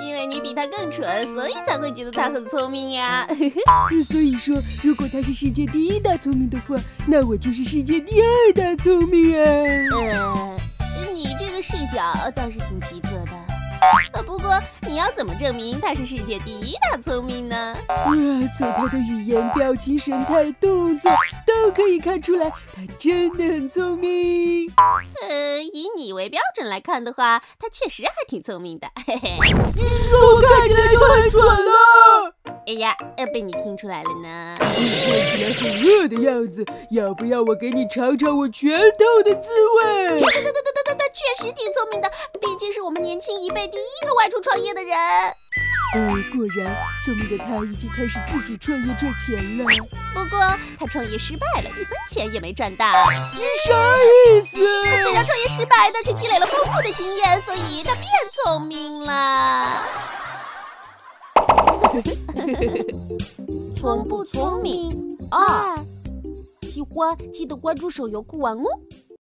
因为你比他更蠢，所以才会觉得他很聪明呀。所以说，如果他是世界第一大聪明的话，那我就是世界第二大聪明啊。呃，你这个视角倒是挺奇特的。呃，不过你要怎么证明他是世界第一大聪明呢？哇，从他的语言、表情、神态、动作都可以看出来，他真的很聪明。呃，为标准来看的话，他确实还挺聪明的。嘿嘿，你说我看起来就很蠢了？哎呀，呃，被你听出来了呢。你看起来很饿的样子，要不要我给你尝尝我拳头的滋味？对对对对对，他确实挺聪明的，毕竟是我们年轻一辈第一个外出创业的人。嗯，果然，聪明的他已经开始自己创业赚钱了。不过他创业失败了，一分钱也没赚到。你啥意思？他虽然创业失败，但却积累了丰富的经验，所以他变聪明了。聪不聪明？二，喜欢记得关注手游酷玩哦。